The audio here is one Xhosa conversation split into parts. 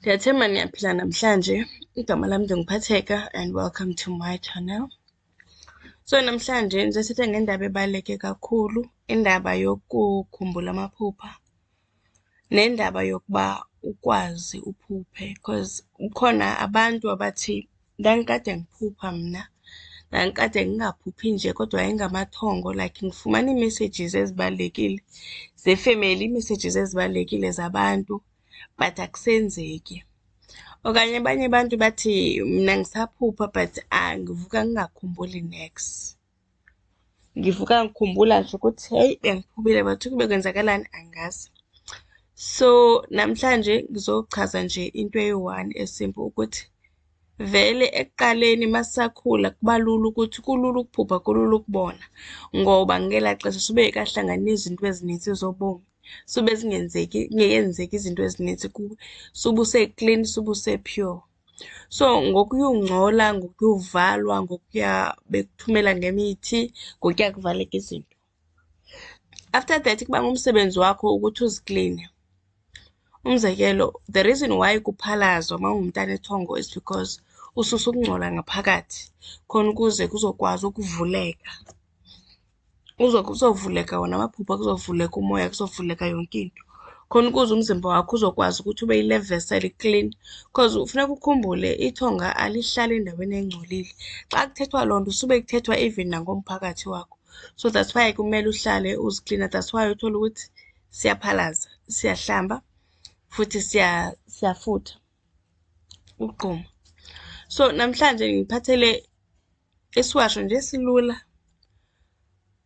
Ndiyathemba niyaphila namhlanje. Igama lam ndinguphatheka and welcome to my channel. So namhlanje ndizosithetha ngendaba ebaluleke kakhulu, indaba yokukhumbula amaphupha nendaba yokuba ukwazi uphuphe because kukhona abantu abathi ndandikade ndiphupha mna ndandikade ndingaphuphi nje kodwa yayingamathongo like ngifumana ii-messages ezibalulekile zefemeli, ii-messages ezibalulekile zabantu but akusenzeki. Okanye abanye abantu bathi mna ndisaphupha but andivuka ndingakhumbuli niks. Ndivuka ndikhumbula nje ukuthi heyi bendiphuphile but ukube kwenzakalani angazi. So namhlanje ndizochaza nje into eyi-one e-simple ukuthi. Vele ekuqaleni uma sisakhula kuba lula ukuthi kulula ukuphupha, kulula ukubona ngoba ngela xesha sube yekahlangana nezinto ezinintsi zobomi, sube zingenzeki, kungekenzeki izinto ezinintsi kuwe, sube use-clean, sube use-pure. So ngokuyungcola, ngokuyovalwa, ngokuya bekuthumela ngemithi, ngokuya kuvaleka izinto. After that kuba ngumsebenzi wakho ukuthi uzikline. Umzekelo, the reason why kuphalazwa uma ungumntana ethongo is because ususa ukungcola ngaphakathi khona ukuze kuzokwazi ukuvuleka. Kuzovuleka wona amaphupha, kuzovuleka umoya, kuzovuleka yonke into. Khona ukuze umzimba wakho uzokwazi ukuthi ube yile vessel i-clean because kufuneka ukhumbule ithonga alihlali endaweni engcolile. Xa kuthethwa loo nto sube kuthethwa even nangomphakathi wakho. So that's why kumele uhlale uziklina that's why uthole ukuthi siyaphalaza siyahlamba futhi siya siyafutha ukugquma so namhlanje ngiphathele isiwasho nje silula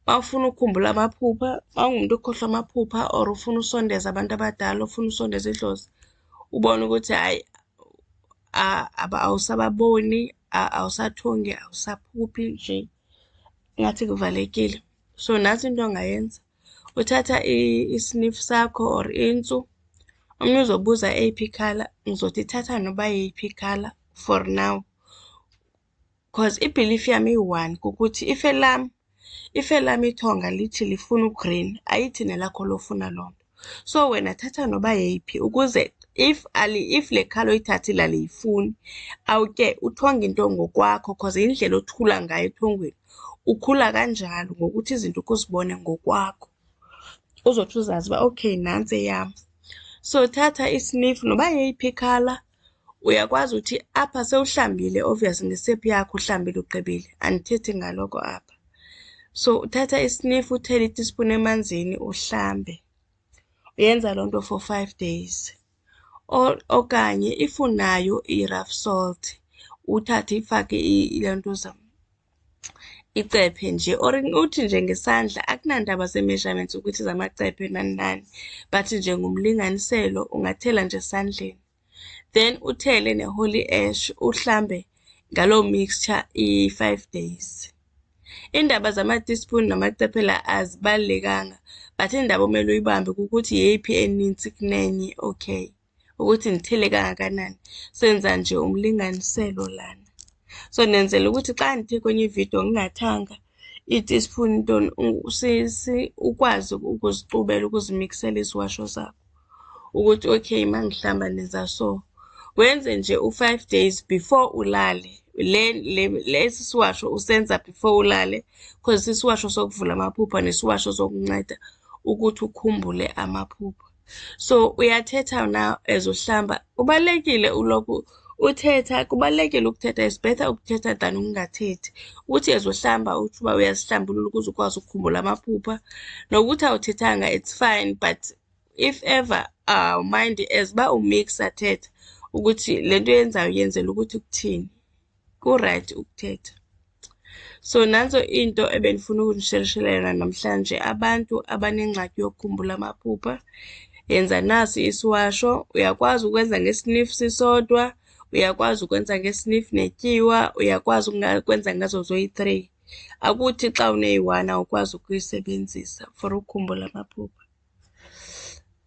mawufuna ukukhumbula amaphupha mawungumuntu okhohlwa amaphupha or ufuna usondeza abantu abadala ufuna usondeza idlozi ubone ukuthi hayi awusababoni awusathungi awusaphuphi nje ingathi kuvalekile. So nantsi into ongayenza, uthatha i-sniff sakho or intsu, omnye uzobuza eyiphi i-colour, ndizothi ithatha noba yeyiphi i-colour for now. Because i-belief yam iyi-one kukuthi if elam, if elam ithonga lithi lifuna u-green ayithi nelakho lofuna loo nto. So wena thatha noba yeyiphi ukuze if ali if le khalo oyithathile aliyifuni awuke uthonge into ngokwakho cause yindlela othula ngayo ethongweni ukhula kanjalo ngokuthi izinto ukuzibone ngokwakho uzothi uzazi uba okay nantsi eyam so thatha isnifu noba yeyiphi ikhala Uyakwazi uthi apha sewuhlambile obvious ngesephi yakho uhlambile ugqibile andithethi ngaloko apha so uthatha isnifu uthele itispuni emanzini uhlambe uyenza loo nto for five days okanye if unayo i-rough salt uthathe ifake le nto zam icephe nje or uthi nje ngesandla akunandaba zee-measurements ukuthi zamacephe nani nani but nje ngumlinganiselo ungathela nje esandleni then uthele ne-holy ash uhlambe ngaloo mixture i-five days iindaba zama-teaspoon namacephe la azibalulekanga but iindaba omele uyibambe kukuthi yeyiphi enintsi kunenye okay ukuthi ndithele kangakanani senza nje umlinganiselo lana so ndenzela ukuthi xa ndithe kwenye ividiyo ngingathanga iitispuni ntoni ukwazi ukuzixubela ukuzimiksela iziwasho zakho ukuthi okay uma ngihlamba ndenza so wenze nje u-five days before ulale le le lesi siwasho usenza before ulale because sisiwasho sokuvula amaphupha nesiwasho sokunceda ukuthi ukhumbule amaphupha So uyathetha na as uhlamba kubalulekile uloku uthetha kubalulekile ukuthetha is better ukuthetha than ukungathethi uthi as uhlamba utsho uba uyazihlambulula ukuze ukwazi ukukhumbula amaphupha nokuthi awuthethanga it's fine but if ever uh, mind as uba umixa thetha ukuthi le nto yenzayo yenzela ukuthi kuthini Kurayithi ukuthetha. So nantso into ebendifuna ukunisherishela yona namhlanje, abantu abanengxaki yokukhumbula amaphupha yenza nasi isiwasho. Uyakwazi ukwenza nge-sniff sisodwa, uyakwazi ukwenza nge-sniff netyiwa, uyakwazi ukwenza ngazo zoyi-three. Akuthi xa uneyi-one awukwazi ukuyisebenzisa for ukukhumbula amaphupha.